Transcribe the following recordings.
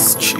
Podcast.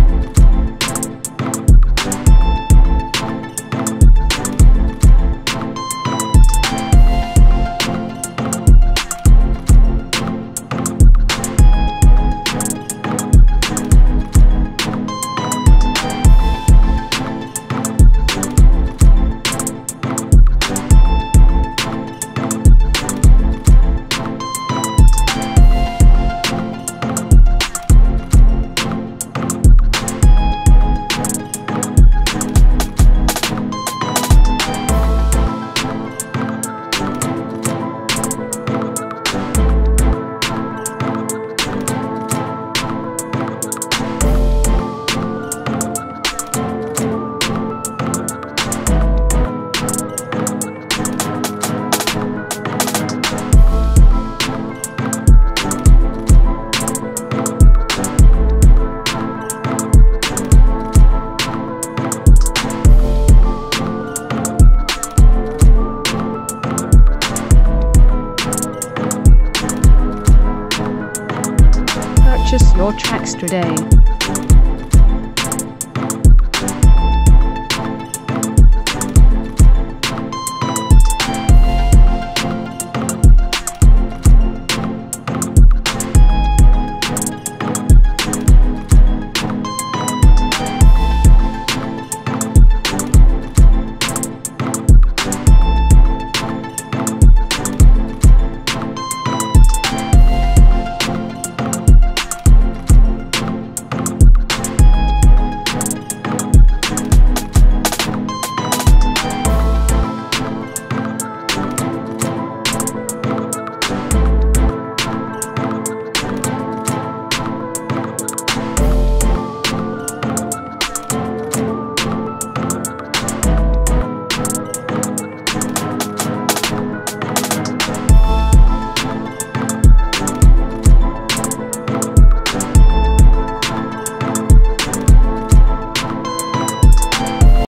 Your tracks today.